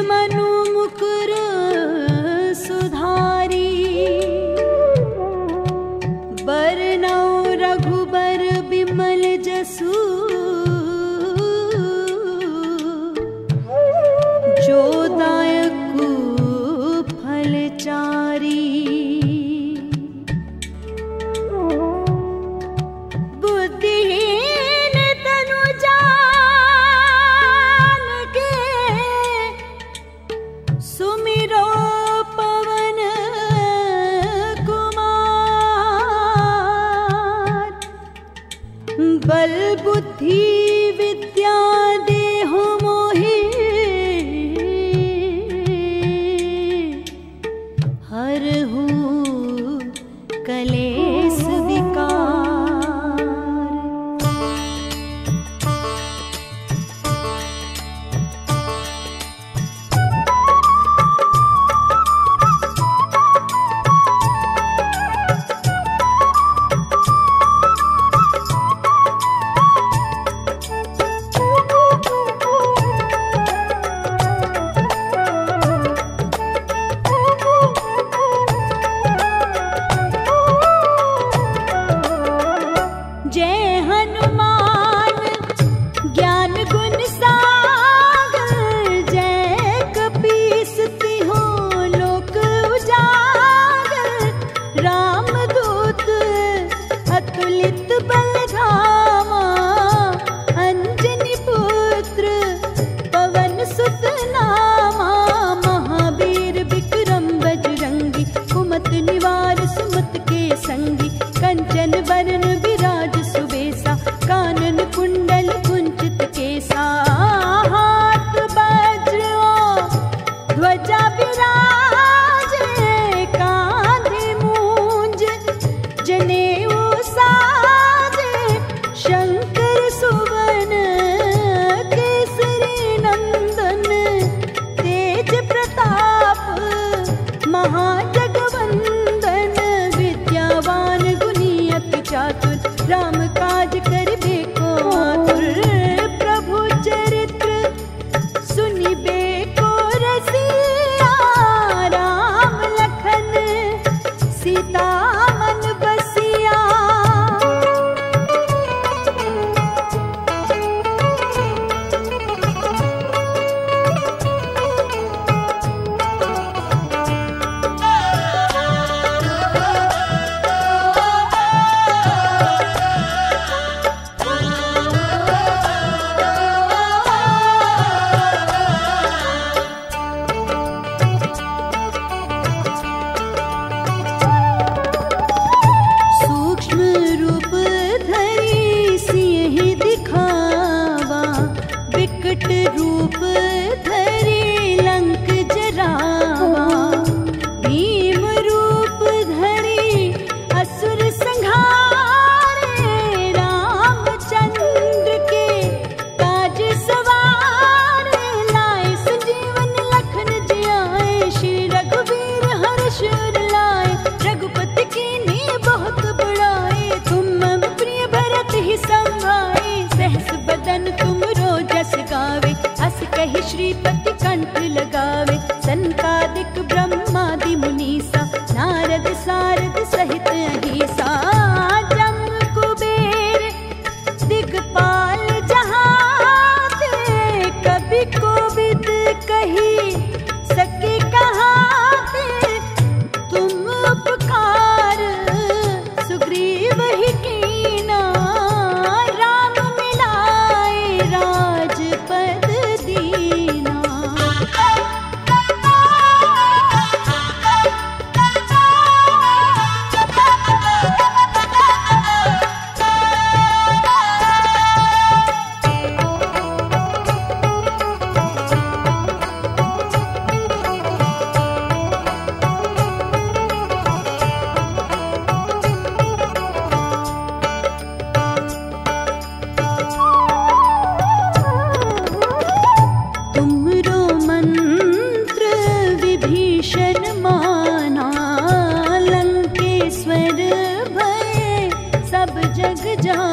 मन Sita selam see जा